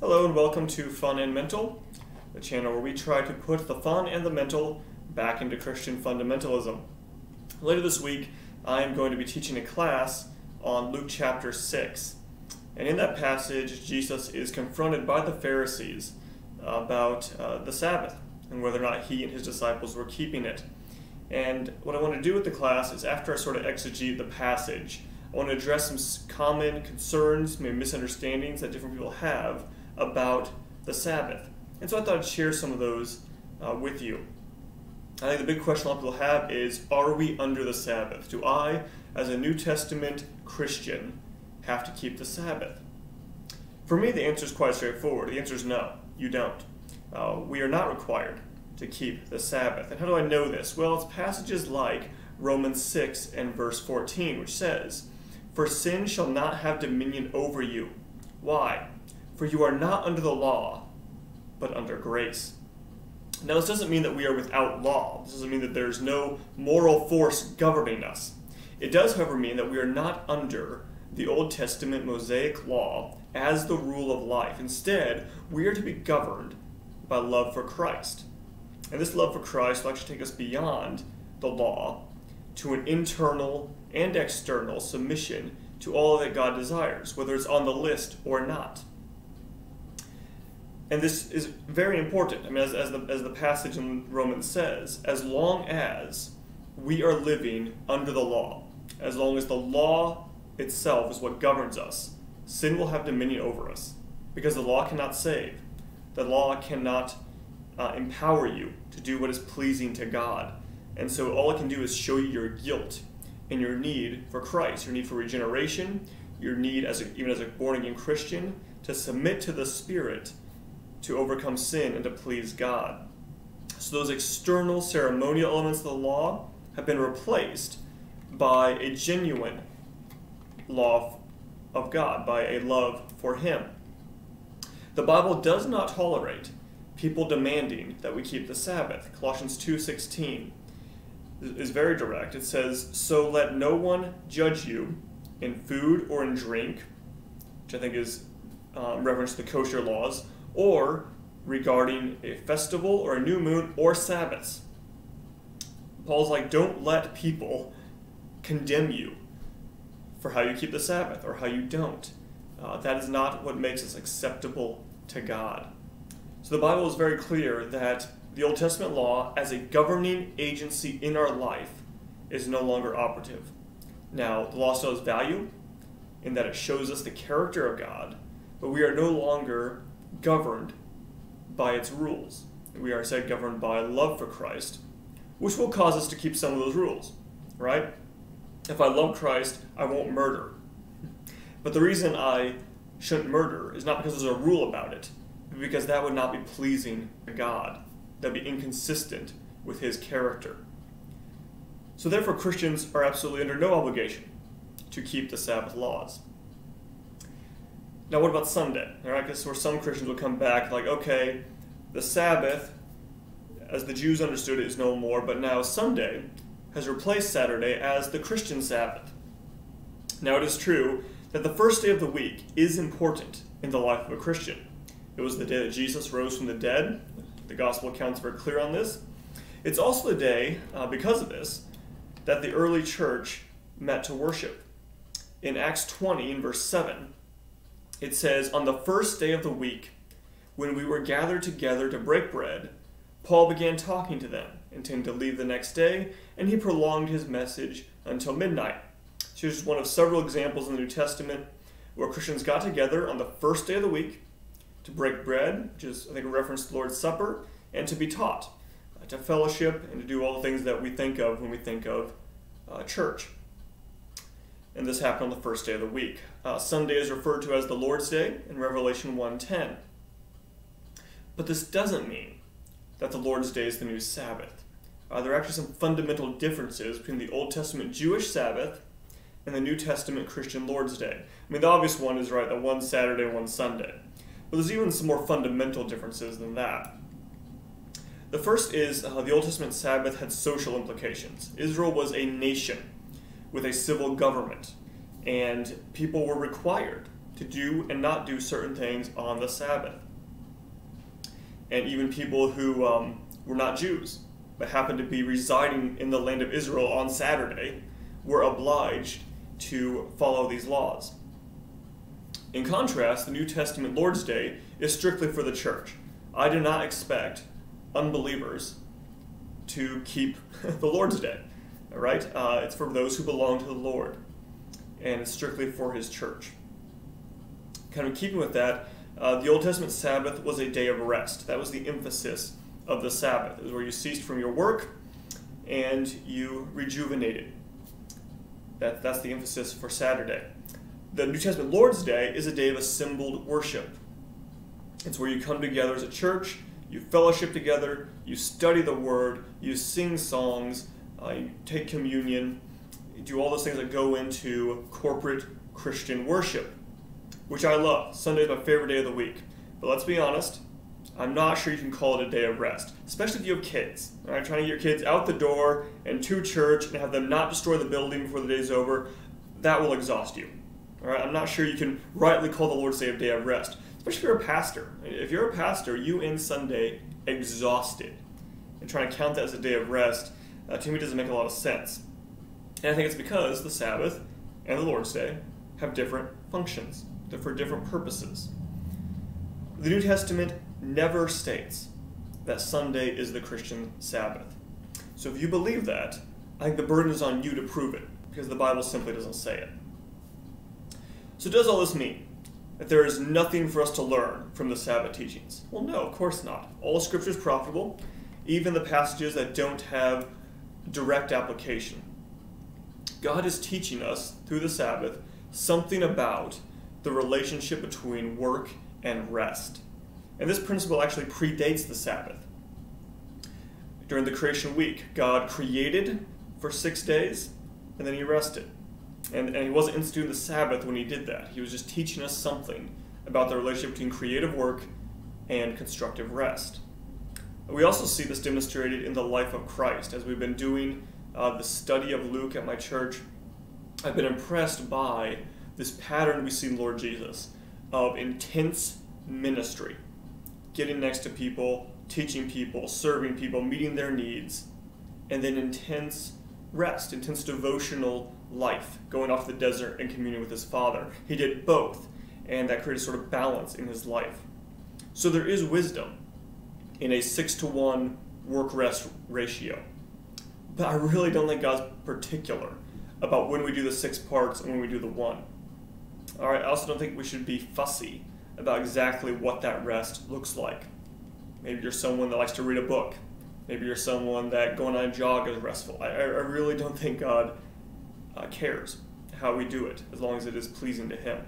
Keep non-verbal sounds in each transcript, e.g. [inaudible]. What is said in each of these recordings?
Hello and welcome to Fun and Mental, the channel where we try to put the fun and the mental back into Christian fundamentalism. Later this week, I am going to be teaching a class on Luke chapter 6. And in that passage, Jesus is confronted by the Pharisees about uh, the Sabbath and whether or not he and his disciples were keeping it. And what I want to do with the class is after I sort of exegete the passage, I want to address some common concerns, maybe misunderstandings that different people have about the Sabbath. And so I thought I'd share some of those uh, with you. I think the big question a lot of people have is Are we under the Sabbath? Do I, as a New Testament Christian, have to keep the Sabbath? For me, the answer is quite straightforward. The answer is no, you don't. Uh, we are not required to keep the Sabbath. And how do I know this? Well, it's passages like Romans 6 and verse 14, which says, For sin shall not have dominion over you. Why? For you are not under the law, but under grace. Now, this doesn't mean that we are without law. This doesn't mean that there's no moral force governing us. It does, however, mean that we are not under the Old Testament Mosaic law as the rule of life. Instead, we are to be governed by love for Christ. And this love for Christ will actually take us beyond the law to an internal and external submission to all that God desires, whether it's on the list or not. And this is very important. I mean, as, as, the, as the passage in Romans says, as long as we are living under the law, as long as the law itself is what governs us, sin will have dominion over us. Because the law cannot save, the law cannot uh, empower you to do what is pleasing to God. And so all it can do is show you your guilt and your need for Christ, your need for regeneration, your need, as a, even as a born again Christian, to submit to the Spirit to overcome sin and to please God. So those external ceremonial elements of the law have been replaced by a genuine law of God, by a love for Him. The Bible does not tolerate people demanding that we keep the Sabbath. Colossians 2:16 is very direct. It says, "So let no one judge you in food or in drink," which I think is um, reference to the kosher laws, or regarding a festival or a new moon or Sabbaths. Paul's like, don't let people condemn you for how you keep the Sabbath or how you don't. Uh, that is not what makes us acceptable to God. So the Bible is very clear that the Old Testament law, as a governing agency in our life, is no longer operative. Now, the law still has value in that it shows us the character of God, but we are no longer governed by its rules. We are said governed by love for Christ, which will cause us to keep some of those rules, right? If I love Christ, I won't murder. But the reason I shouldn't murder is not because there's a rule about it, but because that would not be pleasing to God. That'd be inconsistent with His character. So therefore, Christians are absolutely under no obligation to keep the Sabbath laws. Now, what about Sunday? All right, because where some Christians will come back like, okay, the Sabbath, as the Jews understood it, is no more, but now Sunday has replaced Saturday as the Christian Sabbath. Now, it is true that the first day of the week is important in the life of a Christian. It was the day that Jesus rose from the dead. The gospel accounts are clear on this. It's also the day, uh, because of this, that the early church met to worship. In Acts 20, in verse 7, it says, On the first day of the week, when we were gathered together to break bread, Paul began talking to them, intending to leave the next day, and he prolonged his message until midnight. So here's one of several examples in the New Testament where Christians got together on the first day of the week to break bread, which is, I think, a reference to the Lord's Supper, and to be taught, uh, to fellowship, and to do all the things that we think of when we think of uh, church and this happened on the first day of the week. Uh, Sunday is referred to as the Lord's Day in Revelation 1:10. But this doesn't mean that the Lord's Day is the new Sabbath. Uh, there are actually some fundamental differences between the Old Testament Jewish Sabbath and the New Testament Christian Lord's Day. I mean, the obvious one is right, the one Saturday, one Sunday. But there's even some more fundamental differences than that. The first is uh, the Old Testament Sabbath had social implications. Israel was a nation with a civil government, and people were required to do and not do certain things on the Sabbath. And even people who um, were not Jews, but happened to be residing in the land of Israel on Saturday, were obliged to follow these laws. In contrast, the New Testament Lord's Day is strictly for the church. I do not expect unbelievers to keep [laughs] the Lord's Day. Right? Uh, it's for those who belong to the Lord, and it's strictly for his church. Kind of keeping with that, uh, the Old Testament Sabbath was a day of rest. That was the emphasis of the Sabbath. It was where you ceased from your work and you rejuvenated. That, that's the emphasis for Saturday. The New Testament Lord's Day is a day of assembled worship. It's where you come together as a church, you fellowship together, you study the Word, you sing songs, you take communion, do all those things that go into corporate Christian worship, which I love. Sunday is my favorite day of the week. But let's be honest, I'm not sure you can call it a day of rest, especially if you have kids. All right, trying to get your kids out the door and to church and have them not destroy the building before the day's over, that will exhaust you. All right, I'm not sure you can rightly call the Lord's Day a day of rest, especially if you're a pastor. If you're a pastor, you end Sunday exhausted, and trying to count that as a day of rest uh, to me doesn't make a lot of sense. And I think it's because the Sabbath and the Lord's Day have different functions, for different purposes. The New Testament never states that Sunday is the Christian Sabbath. So if you believe that, I think the burden is on you to prove it, because the Bible simply doesn't say it. So does all this mean that there is nothing for us to learn from the Sabbath teachings? Well, no, of course not. All Scripture is profitable, even the passages that don't have direct application. God is teaching us through the Sabbath something about the relationship between work and rest. And this principle actually predates the Sabbath. During the creation week, God created for six days and then he rested. And, and he wasn't instituting the Sabbath when he did that. He was just teaching us something about the relationship between creative work and constructive rest. We also see this demonstrated in the life of Christ. As we've been doing uh, the study of Luke at my church, I've been impressed by this pattern we see in Lord Jesus of intense ministry, getting next to people, teaching people, serving people, meeting their needs, and then intense rest, intense devotional life, going off the desert and communing with his Father. He did both, and that created sort of balance in his life. So there is wisdom in a six to one work rest ratio. But I really don't think God's particular about when we do the six parts and when we do the one. All right, I also don't think we should be fussy about exactly what that rest looks like. Maybe you're someone that likes to read a book. Maybe you're someone that going on a jog is restful. I, I really don't think God uh, cares how we do it as long as it is pleasing to Him.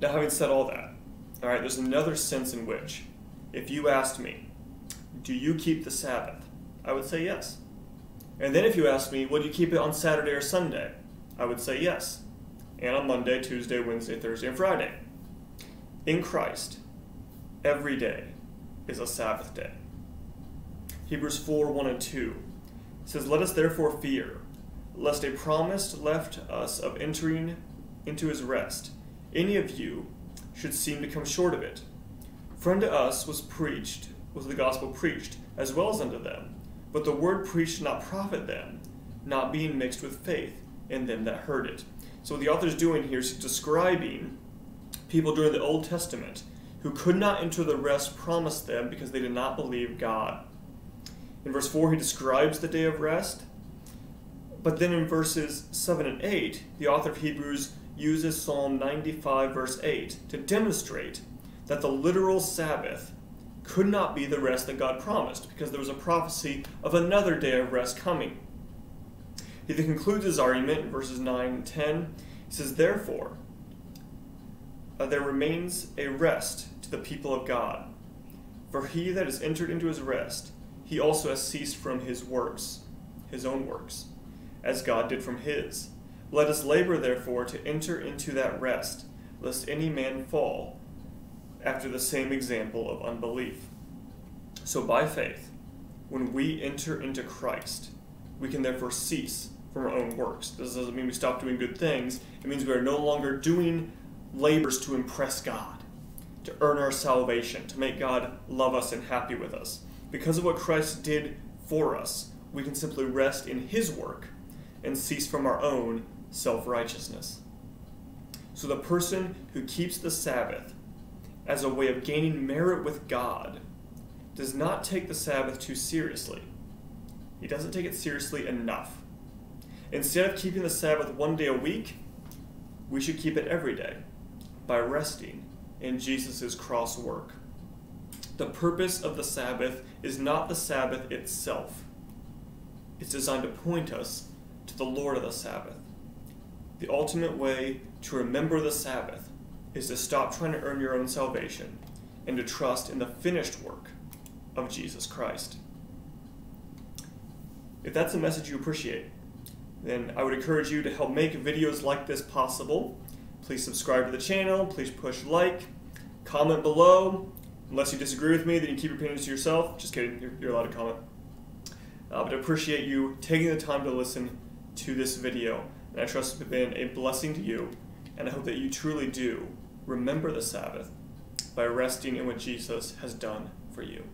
Now, having said all that, all right, there's another sense in which, if you asked me, do you keep the Sabbath? I would say yes. And then if you asked me, would you keep it on Saturday or Sunday? I would say yes. And on Monday, Tuesday, Wednesday, Thursday, and Friday. In Christ, every day is a Sabbath day. Hebrews 4 1 and 2 says, Let us therefore fear, lest a promise left us of entering into his rest, any of you should seem to come short of it. For unto us was preached, was the gospel preached, as well as unto them. But the word preached not profit them, not being mixed with faith in them that heard it. So what the author is doing here is describing people during the Old Testament who could not enter the rest promised them because they did not believe God. In verse 4, he describes the day of rest. But then in verses 7 and 8, the author of Hebrews uses Psalm 95, verse 8, to demonstrate that the literal Sabbath could not be the rest that God promised, because there was a prophecy of another day of rest coming. He then concludes his argument in verses 9 and 10. He says, Therefore, uh, there remains a rest to the people of God. For he that has entered into his rest, he also has ceased from his works, his own works, as God did from his. Let us labor, therefore, to enter into that rest, lest any man fall after the same example of unbelief. So, by faith, when we enter into Christ, we can therefore cease from our own works. This doesn't mean we stop doing good things. It means we are no longer doing labors to impress God, to earn our salvation, to make God love us and happy with us. Because of what Christ did for us, we can simply rest in His work and cease from our own self righteousness. So the person who keeps the Sabbath as a way of gaining merit with God does not take the Sabbath too seriously. He doesn't take it seriously enough. Instead of keeping the Sabbath one day a week, we should keep it every day by resting in Jesus' cross work. The purpose of the Sabbath is not the Sabbath itself. It's designed to point us the Lord of the Sabbath. The ultimate way to remember the Sabbath is to stop trying to earn your own salvation and to trust in the finished work of Jesus Christ. If that's a message you appreciate, then I would encourage you to help make videos like this possible. Please subscribe to the channel, please push like, comment below. Unless you disagree with me, then you keep your opinions to yourself. Just kidding, you're, you're allowed to comment. Uh, but I appreciate you taking the time to listen to this video, and I trust it's been a blessing to you, and I hope that you truly do remember the Sabbath by resting in what Jesus has done for you.